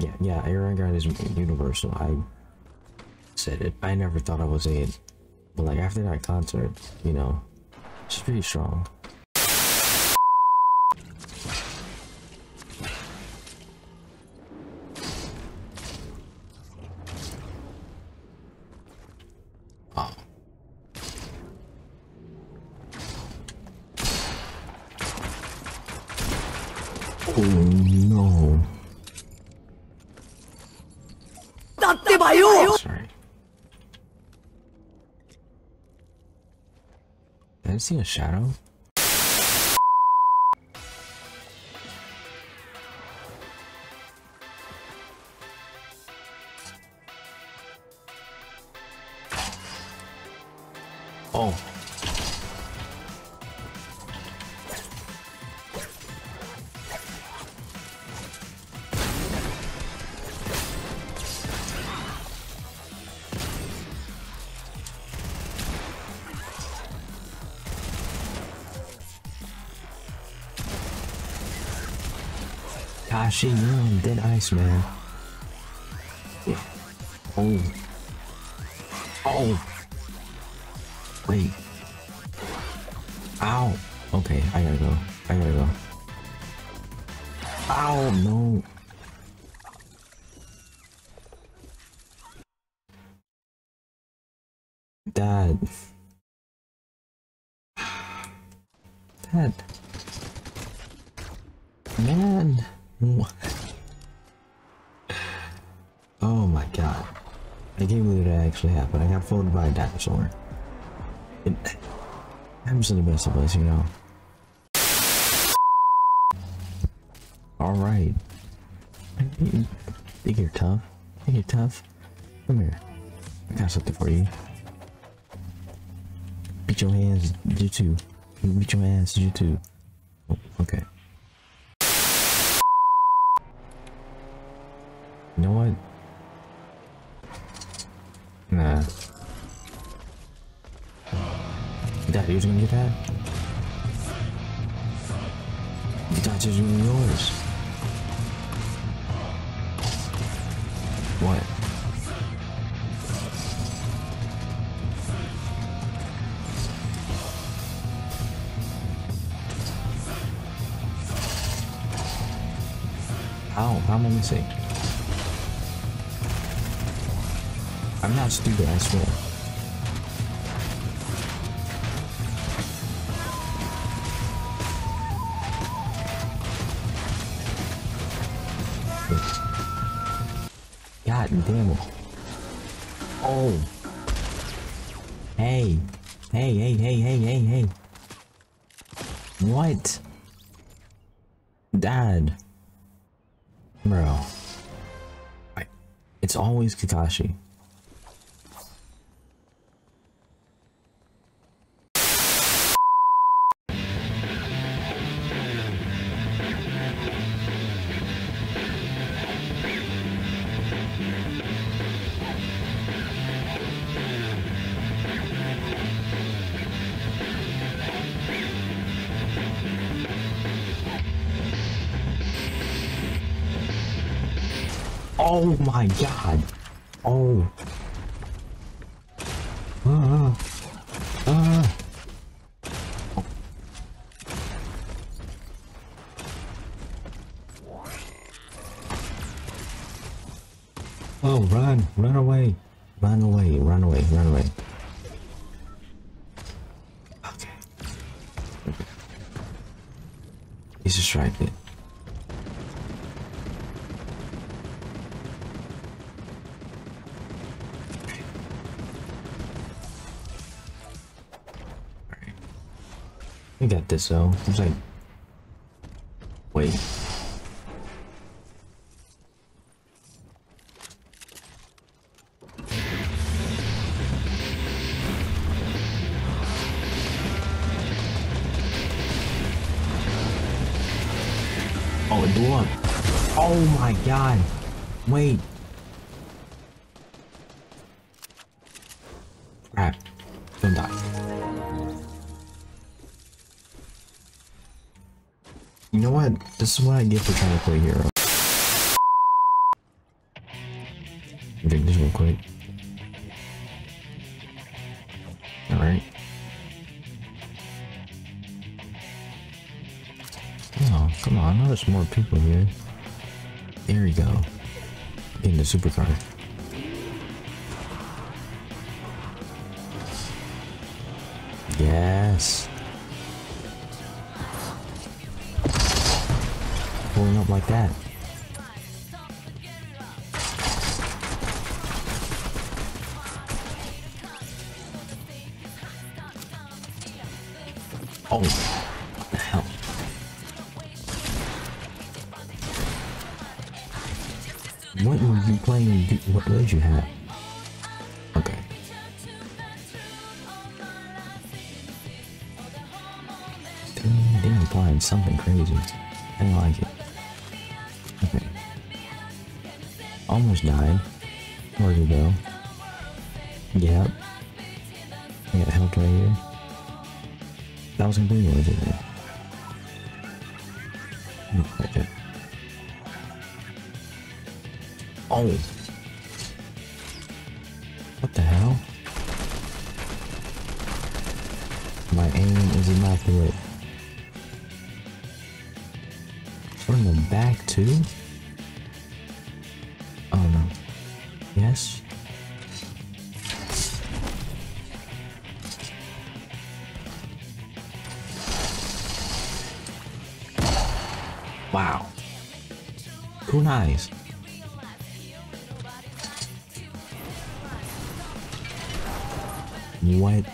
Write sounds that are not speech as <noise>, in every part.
Yeah, yeah, Aaron God is universal. I said it. I never thought I was it. But like after that concert, you know, she's pretty strong. Oh no. Sorry. Did I see a shadow? Oh. Kashi, you're on dead ice, man. Oh. Oh. Wait. Ow. Okay, I gotta go. I gotta go. Ow, no. Dad. Dad. Man. Oh my god. I can't believe that actually happened. I got folded by a dinosaur. It happens in the best of us, you know. Alright. Think you're tough? Think you're tough? Come here. I got something for you. Beat your hands, you too. Beat your ass, you too. Okay. Know what? Nah. Dad, you gonna get that? That's just yours. What? How? How am I missing? I'm not stupid, I swear. God damn it. Oh. Hey. Hey, hey, hey, hey, hey, hey. What? Dad. Bro. It's always Kakashi. Oh my god. Oh. Ah. Ah. Oh, run, run away, run away, run away, run away. Okay. He's distracted. We got this though. It's like, wait. Oh, it. Oh my god. Wait. Crap. Don't die. This is what I get for trying to play hero. Drink this real quick. Alright. Oh, come on. I know there's more people here. There we go. In the supercar. Yes. Pulling up like that. Oh, what the hell? What were you playing? What did you have? Okay. They're, they're something crazy. I like it. Almost died. Where'd he go? Yep. I got help right here. That was completely legitimate. Yet. Oh. What the hell? My aim is immaculate. From the back too? Kunais. What?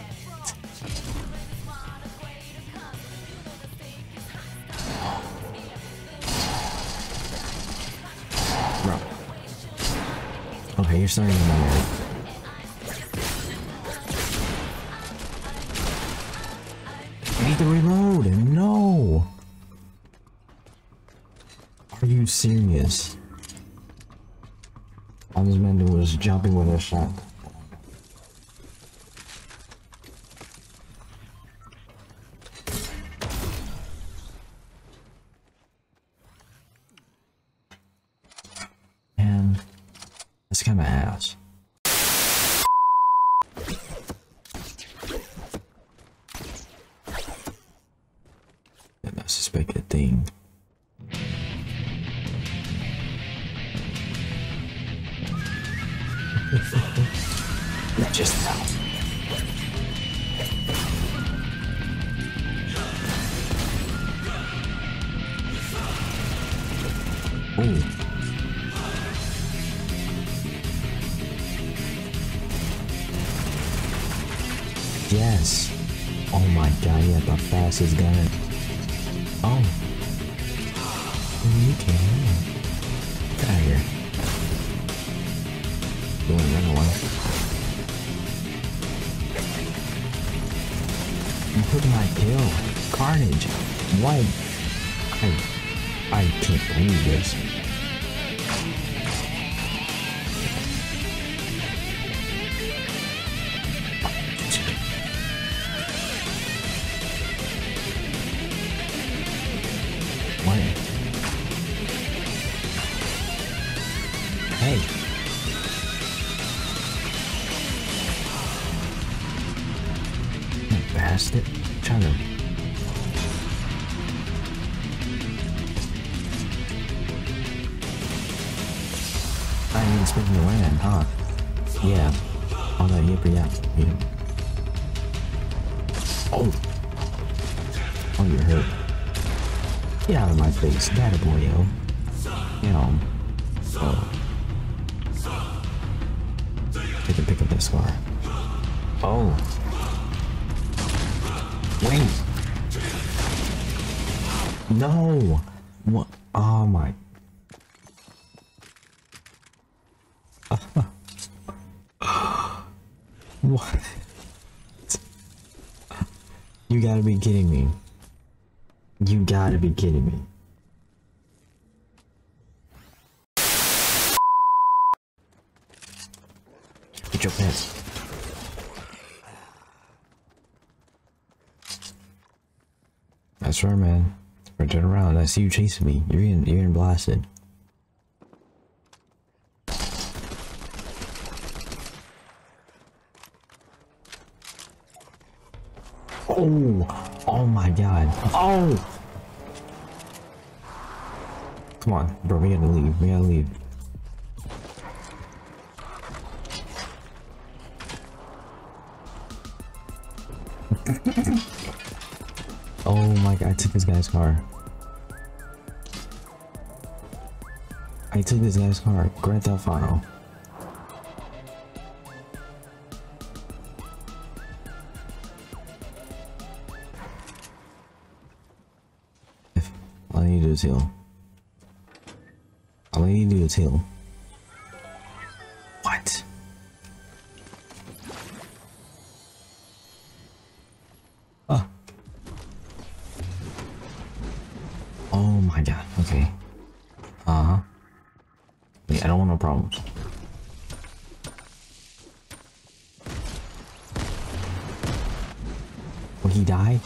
Bro. Okay, you're starting to know. I need to reload. No. Are you serious? All this man did was jumping with a shot. And that's kind of ass. And I suspect a thing. Just now. Oh. Yes. Oh my god, yeah, the fastest gun. Oh. You can. Get out of here. You wanna run? Took my kill. Carnage. Why? I I can't believe this. Hey. Bastard. To. I expect you to land, huh? Yeah. No, yep, yeah. yeah. Oh. Oh, you're hurt. Get out of my face, that boy, yo. Get on. Oh. Take a pick up that scar. Oh. Wait. No. What? Oh my. <laughs> what? You gotta be kidding me. You gotta be kidding me. Get your pants. That's right, man. Turn around. I see you chasing me. You're getting you're getting blasted. Oh, oh my god. Oh! Come on, bro, we gotta leave. We gotta leave. God, I took this guy's car. I took this guy's car. Grand Theft Auto. All I need to do is heal. All I need to do is heal. Uh-huh. Wait, I don't want no problems. Will he die?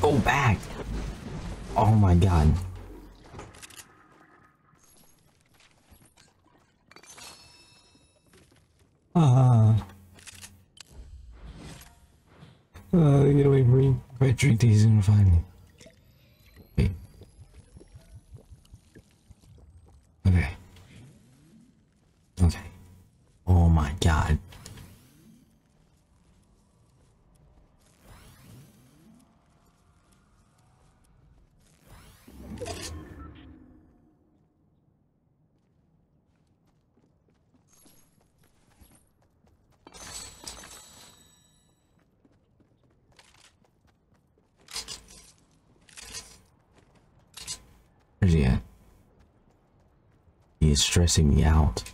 Go back! Oh my god. Ah. Uh, get away from me. I drink these, gonna find me. Wait. Okay. Okay. Oh my god. Where's he at? He is stressing me out.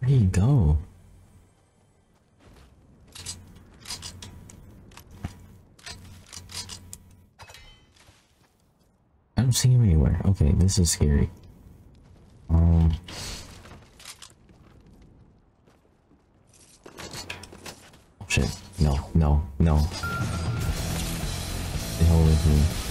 Where'd he go? See him anywhere. Okay, this is scary. Um. Shit. No, no, no. Away from me.